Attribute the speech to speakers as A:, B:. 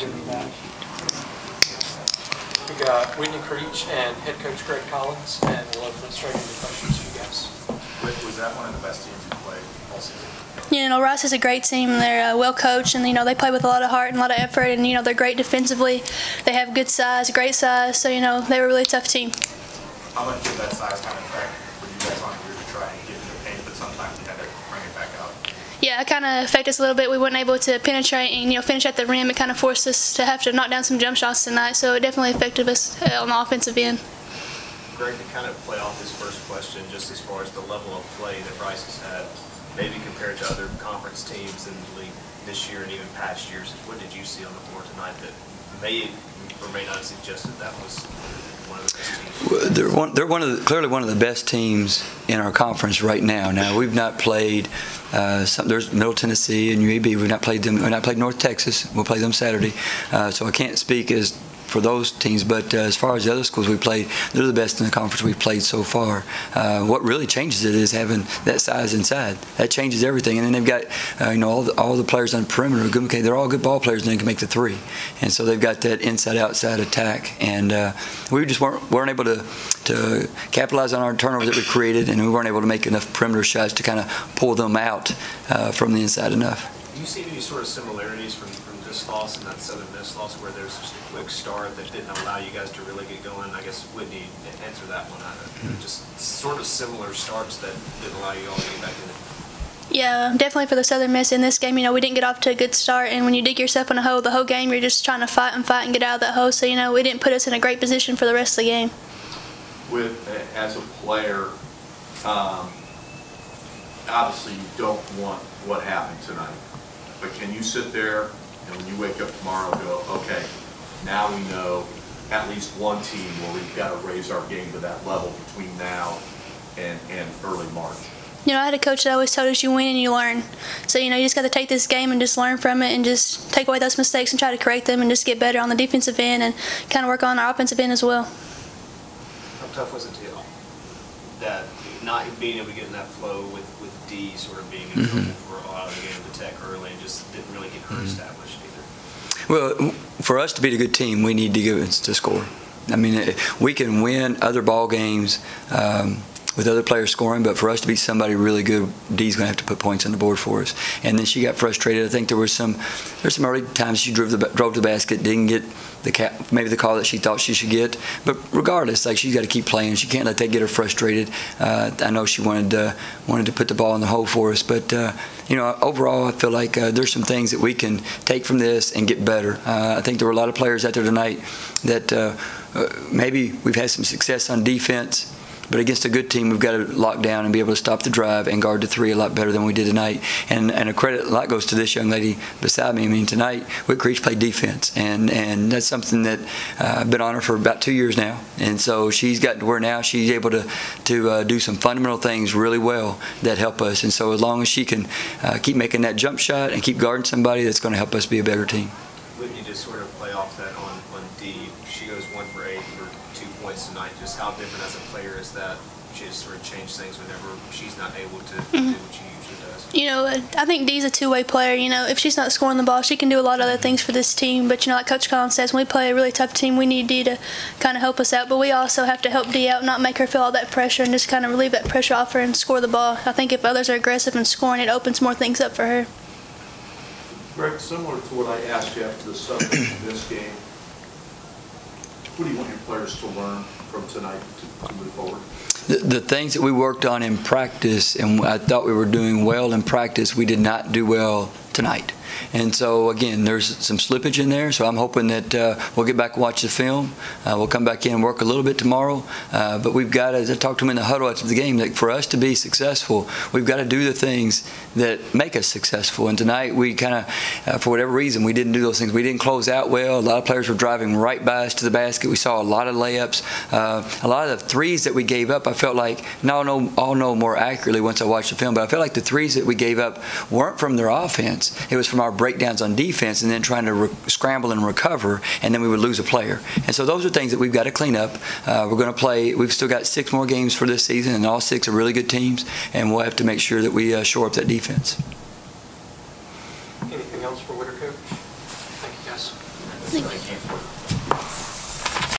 A: good back. We got Whitney Creech and head coach Greg Collins, and we'll open it straight into questions for you guys.
B: Rick, was that one of the best teams you played all season?
C: You know, Rice is a great team. They're uh, well coached, and you know they play with a lot of heart and a lot of effort. And you know they're great defensively. They have good size, great size. So you know they were a really tough team.
B: How much did that size kind of affect for you guys on here to try and get in the paint, but sometimes you had to bring it back out?
C: Yeah, it kind of affected us a little bit. We weren't able to penetrate and you know finish at the rim. It kind of forced us to have to knock down some jump shots tonight. So it definitely affected us uh, on the offensive end.
D: Greg, to kind of play off this first question, just as far as the level of play that Rice has had, maybe compared to other conference teams in the league this year and even past years, what did you see on the floor tonight that may or may not have suggested that was one of the best teams?
E: They're one, they're one of the, clearly one of the best teams in our conference right now. Now we've not played. Uh, some, there's Middle Tennessee and UAB. We've not played them. We've not played North Texas. We'll play them Saturday. Uh, so I can't speak as for those teams. But uh, as far as the other schools we played, they're the best in the conference we've played so far. Uh, what really changes it is having that size inside. That changes everything. And then they've got uh, you know all the, all the players on the perimeter. okay, they're all good ball players, and they can make the three. And so they've got that inside-outside attack. And uh, we just weren't weren't able to to capitalize on our turnovers that we created, and we weren't able to make enough perimeter shots to kind of pull them out uh, from the inside enough.
D: Do you see any sort of similarities from, from this loss and that Southern Miss loss where there's just a quick start that didn't allow you guys to really get going? I guess Whitney answer that one. Just sort of similar starts that didn't allow you all to get back in it.
C: Yeah, definitely for the Southern Miss in this game. You know, we didn't get off to a good start, and when you dig yourself in a hole, the whole game you're just trying to fight and fight and get out of that hole. So you know, it didn't put us in a great position for the rest of the game.
F: with, as a player, um, obviously you don't want what happened tonight. But can you sit there and when you wake up tomorrow go, okay, now we know at least one team where we've got to raise our game to that level between now and, and early March?
C: You know, I had a coach that always told us you win and you learn. So, you know, you just got to take this game and just learn from it and just take away those mistakes and try to correct them and just get better on the defensive end and kind of work on our offensive end as well.
D: How tough was it to you? That not being able to get in that flow with, with Dee sort of being in trouble for a lot of the game of the tech early and just didn't really get her established either.
E: Well, for us to beat a good team, we need to give us to score. I mean, we can win other ball games um, with other players scoring, but for us to beat somebody really good, Dee's going to have to put points on the board for us. And then she got frustrated. I think there was some there's some early times she drove the drove the basket, didn't get the cap, maybe the call that she thought she should get. But regardless, like she's got to keep playing. She can't let that get her frustrated. Uh, I know she wanted wanted to put the ball in the hole for us, but uh, you know, overall, I feel like uh, there's some things that we can take from this and get better. Uh, I think there were a lot of players out there tonight that uh, maybe we've had some success on defense. But against a good team, we've got to lock down and be able to stop the drive and guard the three a lot better than we did tonight. And and a credit a lot goes to this young lady beside me. I mean, tonight Whit Creech played defense, and and that's something that uh, I've been on her for about two years now. And so she's gotten to where now she's able to to uh, do some fundamental things really well that help us. And so as long as she can uh, keep making that jump shot and keep guarding somebody, that's going to help us be a better team.
D: Wouldn't you just sort of play off that on, on D? She goes one for eight for points tonight. Just how different as a player is that? She just sort of change things whenever she's not able to do mm-hmm. what she usually does.
C: You know, I think Dee's a two-way player. You know, if she's not scoring the ball, she can do a lot of other things for this team. But you know, like Coach Collins says, when we play a really tough team, we need Dee to kind of help us out. But we also have to help Dee out, not make her feel all that pressure, and just kind of relieve that pressure off her and score the ball. I think if others are aggressive and scoring, it opens more things up for her.
F: Greg, similar to what I asked you after the Southern Miss game, what do you want your players to learn from tonight to, to move forward?
E: The, the things that we worked on in practice, and I thought we were doing well in practice, we did not do well tonight. And so, again, there's some slippage in there, so I'm hoping that uh, we'll get back and watch the film. Uh, we'll come back in and work a little bit tomorrow. Uh, but we've got to, as I talked to him in the huddle after the game, that for us to be successful, we've got to do the things that make us successful. And tonight, we kind of, uh, for whatever reason, we didn't do those things. We didn't close out well. A lot of players were driving right by us to the basket. We saw a lot of layups. Uh, a lot of the threes that we gave up, I felt like, now I'll know, I'll know more accurately once I watch the film, but I felt like the threes that we gave up weren't from their offense. It was from our breakdowns on defense and then trying to re- scramble and recover, and then we would lose a player. And so those are things that we've got to clean up. Uh, we're going to play, we've still got six more games for this season, and all six are really good teams, and we'll have to make sure that we uh, shore up that defense.
A: Anything else for Witter Coach? Thank you, guys.
G: Thank
B: Thank you.